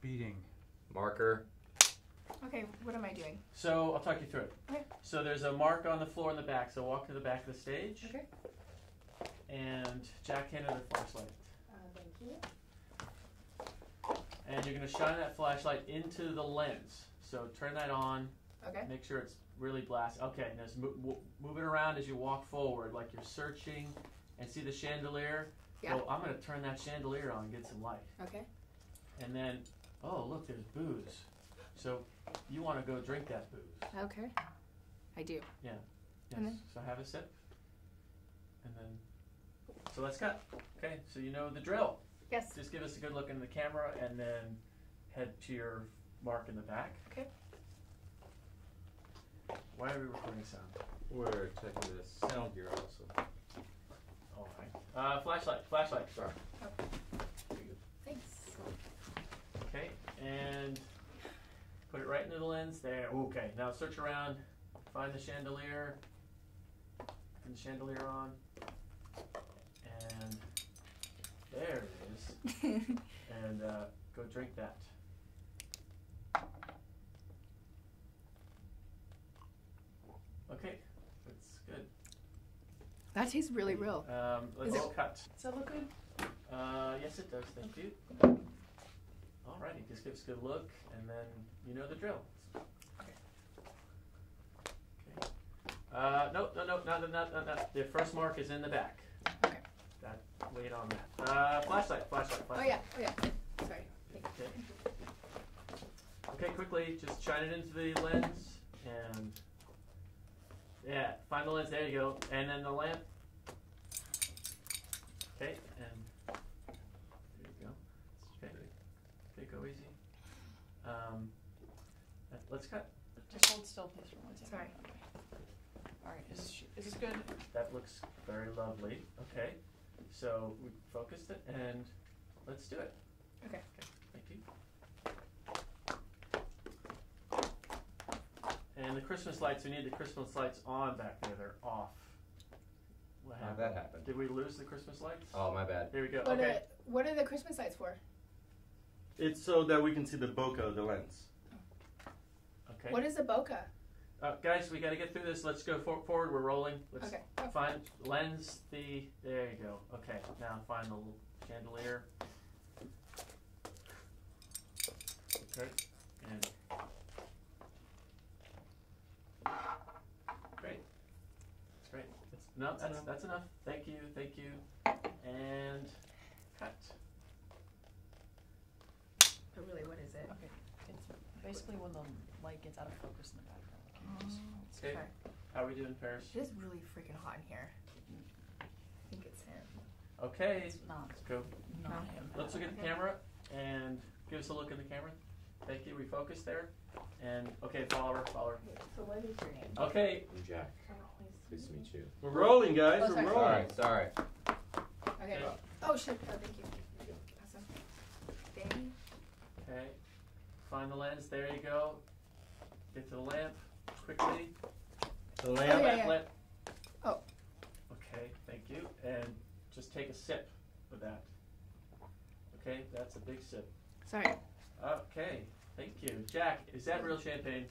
beating. Marker. Okay, what am I doing? So I'll talk you through it. Okay. So there's a mark on the floor in the back. So walk to the back of the stage. Okay. And Jack handed a flashlight. Uh, thank you. And you're going to shine that flashlight into the lens. So turn that on. Okay. Make sure it's really blast. Okay, now just move, move it around as you walk forward, like you're searching and see the chandelier. Yeah. So I'm going to turn that chandelier on and get some light. Okay. And then, oh, look, there's booze. So you want to go drink that booze. Okay. I do. Yeah. Yes. Then? So have a sip. And then, so let's cut. Okay, so you know the drill. Yes. Just give us a good look into the camera and then head to your mark in the back. Okay. Why are we recording sound? We're checking the sound gear also. All right. Uh, flashlight, flashlight. Sorry. Thanks. Okay, and put it right into the lens there. Okay, now search around, find the chandelier, turn the chandelier on, and there it is. and uh, go drink that. Okay, that's good. that tastes really real. Um, let's Is it- cut. Does that look good? Uh, yes, it does. Thank you. Alright, just give us a good look, and then you know the drill. Okay. Uh, no, no, no, no, no. The first mark is in the back. Okay. That, wait on that. Uh, flashlight, flashlight, oh, flashlight. Oh yeah, oh yeah. Sorry. Okay. okay, quickly, just shine it into the lens, and yeah, find the lens. There you go, and then the lamp. Okay, and Um, let's cut. Just hold still, please, for one second. Sorry. All right, is, sh- is this good? That looks very lovely. Okay, so we focused it, and let's do it. Okay. Thank you. And the Christmas lights, we need the Christmas lights on back there. They're off. What How'd happened? that happen? Did we lose the Christmas lights? Oh, my bad. There we go. What okay. are What are the Christmas lights for? It's so that we can see the bokeh of the lens. Okay. What is a bokeh? Uh, guys, we got to get through this. Let's go for- forward. We're rolling. Let's Okay. Find lens. The there you go. Okay. Now find the chandelier. Okay. And great. That's great. That's, no, that's enough. that's enough. Thank you. Thank you. And cut. But really, what is it? Okay, it's basically when the light gets out of focus in the background. Can you just- Okay. How are we doing, Paris? It is really freaking hot in here. I think it's him. Okay. It's not, Let's go. not him. Let's look at the camera and give us a look in the camera. Thank you. Refocus there. And okay, follow her, follow her. So what is your name? Okay. I'm Jack. Oh, nice to meet you. We're rolling, guys. Oh, We're sorry. rolling. Sorry, sorry. Okay. Okay. Oh shit. Oh, thank you. Awesome. Thank you. Okay. Find the lens. There you go. Get to the lamp quickly. The Oh, lamp. yeah, yeah. Lamp. Oh. Okay. Thank you. And just take a sip of that. Okay. That's a big sip. Sorry. Okay. Thank you, Jack. Is that real champagne?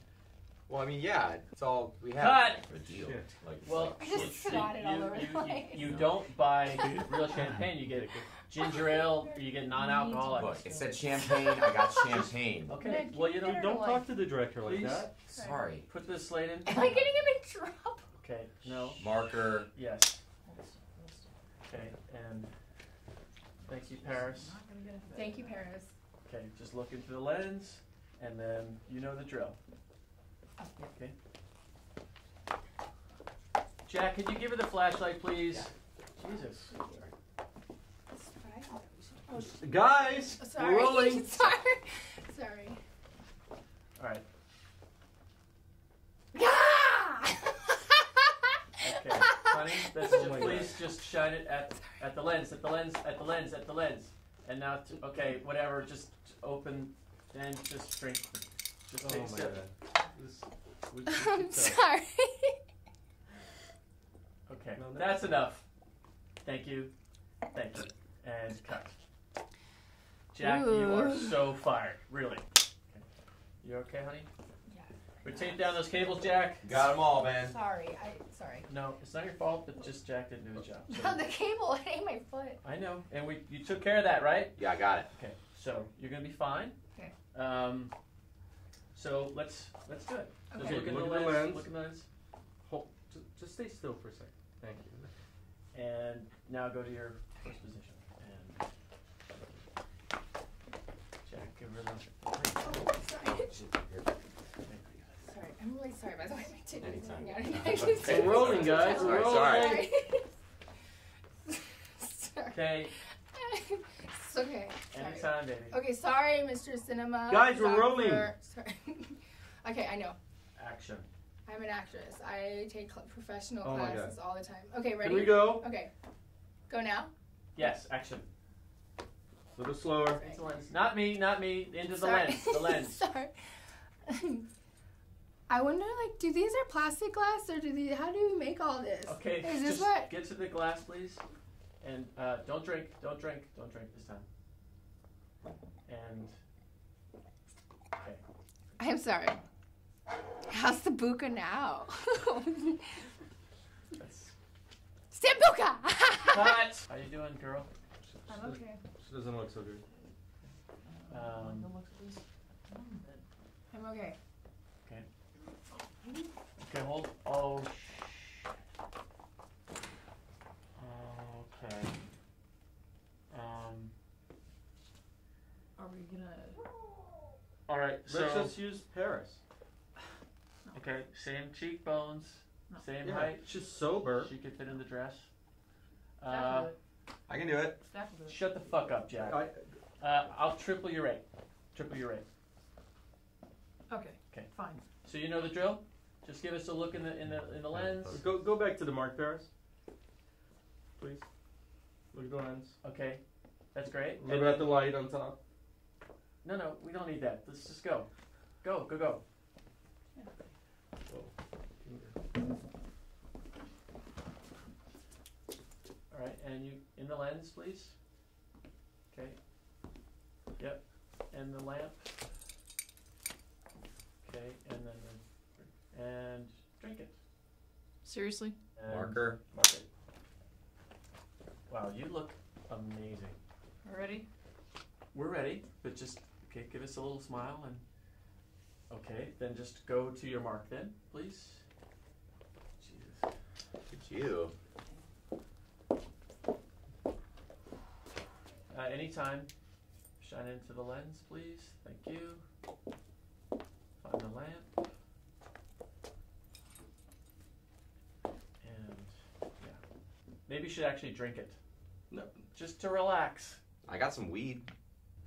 Well, I mean, yeah, it's all we have. Cut! Deal. Like, Well, I just you- snotted all you, the you, place. you, you don't buy real champagne. You get ginger ale, or you get non-alcoholic. Look, it said champagne. I got champagne. Okay. Nick, Well, you get know, Don't away. talk to the director like Please. that. Sorry. put this slate in. Am I getting him in trouble? Okay. No. Marker. Yes. Hold still, hold still. Okay. And thank you, Paris. Not gonna get into that. Thank you, Paris. Okay. Just look into the lens, and then you know the drill. Okay. Jack, could you give her the flashlight, please? Jesus. Oh, Guys, sorry. we're rolling. sorry. Sorry. All right. Okay, honey, let's Oh just, please just shine it at, at the lens, at the lens, at the lens, at the lens. And now, to, okay, whatever, just open and just drink. Just Oh take my a sip. god. This, we, we I'm should sorry. Okay, No, no. that's enough. Thank you. Thank you. And cut. Jack, you are so fired. Really. You okay, honey? Yeah. We taped down those cables, Jack. Got them all, man. Sorry, I sorry. No, it's not your fault, but just Jack didn't do his job. So- the cable, it ain't my foot. I know, and we you took care of that, right? Yeah, I got it. Okay, so you're gonna be fine. Okay. Um, so let's let's do it. Just Okay. look in Look the at the lens. lens. Look in the lens. Hold, just, just stay still for a second. Thank you. And now go to your first position. And Jack, give her the. Sorry. Here. Sorry, I'm really sorry by the way. My titty is Anytime. We're rolling, guys. We're rolling. sorry. Sorry. Okay, it's okay. Sorry. anytime, baby. Okay, sorry, Mr. Cinema. Guys, we're Doctor- rolling. Sorry. okay, I know. Action. I'm an actress. I take cl- professional Oh classes all the time. Okay, ready? Can we go? Okay. Go now. Yes, action. A little slower. Sorry. Into the lens. Not me, not me. Into the Sorry. lens. The lens. Sorry. I wonder, like, do these are plastic glass or do these? How do you make all this? Okay, Is this just what? get to the glass, please. And uh, don't drink, don't drink, don't drink this time. And okay, I'm sorry. How's the buka now? that's Sambuca! cut. How you doing, girl? I'm okay. She doesn't look so good. Um, the looks of. I'm okay. Okay, hold. Oh. sh- Okay. Um. Are we gonna? All right. So Let's just use Paris. okay, same cheekbones, No. same Yeah, height. she's sober. She could fit in the dress. Uh, will. I can do it. Stack do it. shut the fuck up, Jack. I, Uh, I'll triple your rate. Triple your rate. Okay. Okay. Fine. So you know the drill. Just give us a look in the in the in the lens. go go back to the mark, Paris. Please. Look at the lens. Okay, that's great. And at the light on top. no, no, we don't need that. Let's just go. Go, go, go. All right, and you in the lens, please. Okay. Yep. And the lamp. Okay, and then the, and drink it. Seriously? And Marker. Mark it. Wow, you look amazing. Ready? We're ready, but just okay. Give us a little smile and okay. Then just go to your mark, then, please. Jesus. Look at you. Uh, anytime, shine into the lens, please. Thank you. Find the lamp. And yeah, maybe you should actually drink it. No. Just to relax. I got some weed.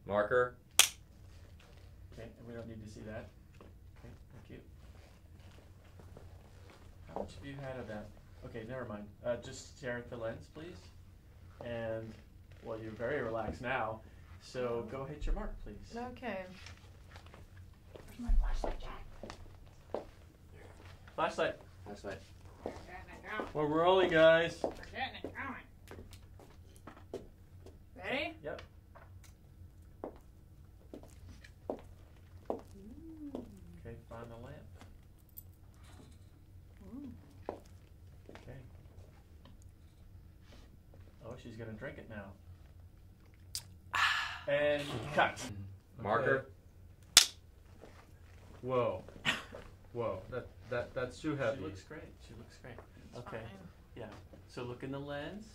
Marker. Okay, we don't need to see that. Okay, thank you. How much have you had of that? Okay, never mind. Uh, just stare at the lens, please. And, well, you're very relaxed now. So go hit your mark, please. Okay. Where's my flashlight, Jack? Flashlight. That's right. We're rolling, guys. We're getting it going. Ready? Yep. Mm. Okay, find the lamp. Mm. Okay. Oh, she's gonna drink it now. And cut. Marker. Whoa. Whoa. That that that's too heavy. She looks great. She looks great. It's Okay. fine. So look in the lens,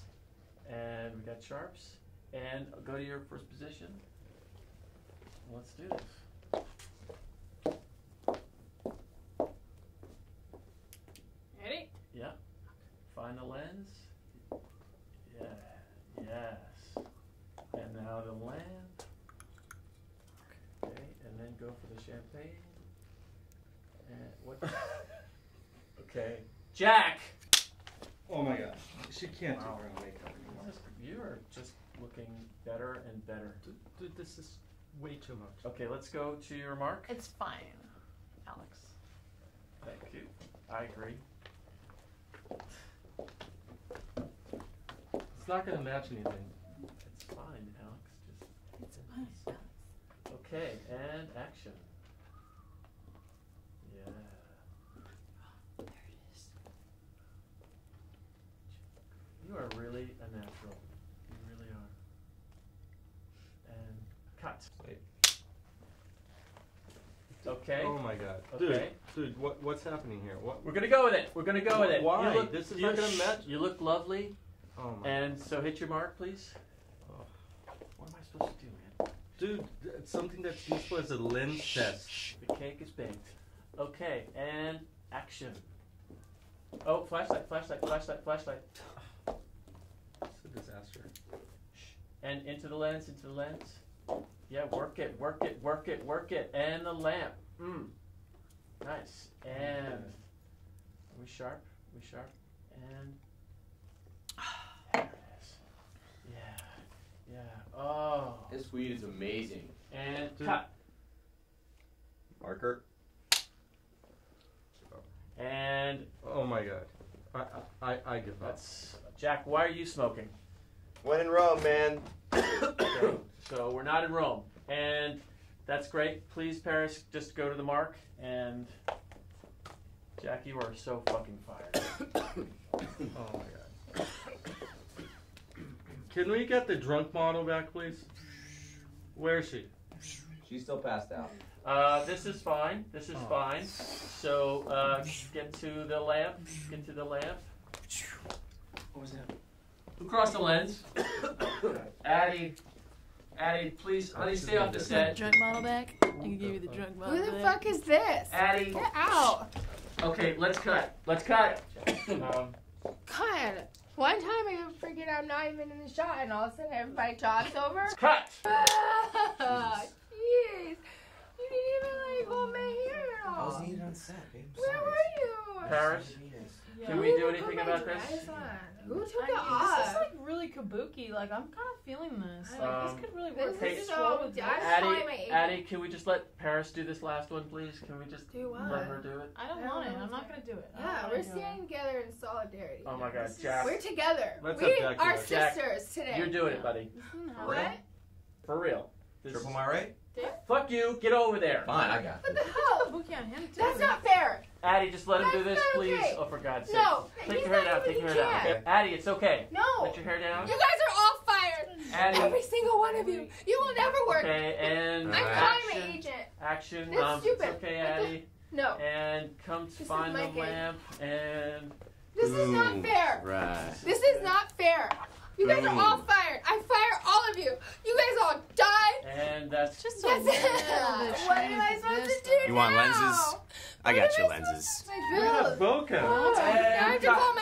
and we got sharps, and go to your first position. Let's do this. Ready? Yeah. Find the lens. Yeah. Yes. And now the lamp. Okay, and then go for the champagne. And what? okay. Jack. My gosh. She can't Wow. do her own makeup anymore. This- You are just looking better and better. Dude, dude, this is way too much. Okay, let's go to your mark. It's fine, Alex. Thank you. I agree. It's not gonna match anything. It's fine, Alex. Just It's fine. Alex. Okay, and action. Yeah. There it is. You are really a natural. You really are. And cut. Wait. Okay. Oh my god. Okay. Dude, dude, what, what's happening here? What? We're gonna go with it. We're gonna go with it. Why? You look, This is you not gonna match- You look lovely. Oh my. And so hit your mark, please. Oh. What am I supposed to do, man? Dude, th- something that's useful as a lens test. The cake is baked. Okay, and action. Oh, flashlight, flashlight, flashlight, flashlight. It's a disaster. And into the lens, into the lens. Yeah, work it, work it, work it, work it. And the lamp. Mm. Nice. And are we sharp? Are we sharp? And there it is. Yeah. Yeah. Oh. This weed is amazing. And Dude. cut. Marker. And Oh my god. I I, I, I give up. that's Jack, why are you smoking? When in Rome, man. Okay, so we're not in Rome. And that's great. Please, Paris, just go to the mark. And Jack, you are so fucking fired. Oh my god. Can we get the drunk model back, please? Where is she? She's still passed out. Uh, this is fine. This is Oh. fine. So uh, get to the lamp. Get to the lamp. What was that? Across the lens. Addie, Addie, please, honey, stay off the set. Drunk model back? I can give you the drunk model Who the back. fuck is this? Addie, Get out. okay, let's cut. Let's cut. Um, God. One time I freaking I'm not even in the shot and all of a sudden everybody talks over. cut. Ah, Jeez. You didn't even like hold my hair at all. I was needed on set, babe. Where were you? Paris, Yeah. can we do anything about this? Dress on? Who took I it mean, off? This is like really kabuki. Like I'm kind of feeling this. Like Um, this could really work. Hey, is so. roll with I'm my Addie, agent. Addie, can we just let Paris do this last one, please? Can we just Do what? let her do it? I don't I don't want it. I'm not gonna do it. Yeah, we're do it. standing together in solidarity. Oh my God, Jack, We're together. Let's we have Jack are it. Jack, sisters today. you're doing it, buddy. This isn't how- What? For real. This- Triple my right? Fuck you. Get over there. Fine, I got What the hell? kabuki on him too. That's not fair. Addie, just let him do this, please. okay. Oh, for God's sake. No, Take he's your hair not down. Take your he hair down. can't. Addie, it's okay. No. Let your hair down. You guys are all fired. Addie. Every single one of you. You will never work. Okay, and I'm Alright. calling my action. agent. Action. That's um, stupid. It's okay, What the- Addie. No, And come to This find the lamp. And this is not fair. Right. This is not fair. You guys are all fired. I fire all of you. You guys all die. and that's Just a That's it. What shiny am I for supposed to do You want now? lenses? I got am your lenses. to- My We have bills. bokeh. Oh, I have to And call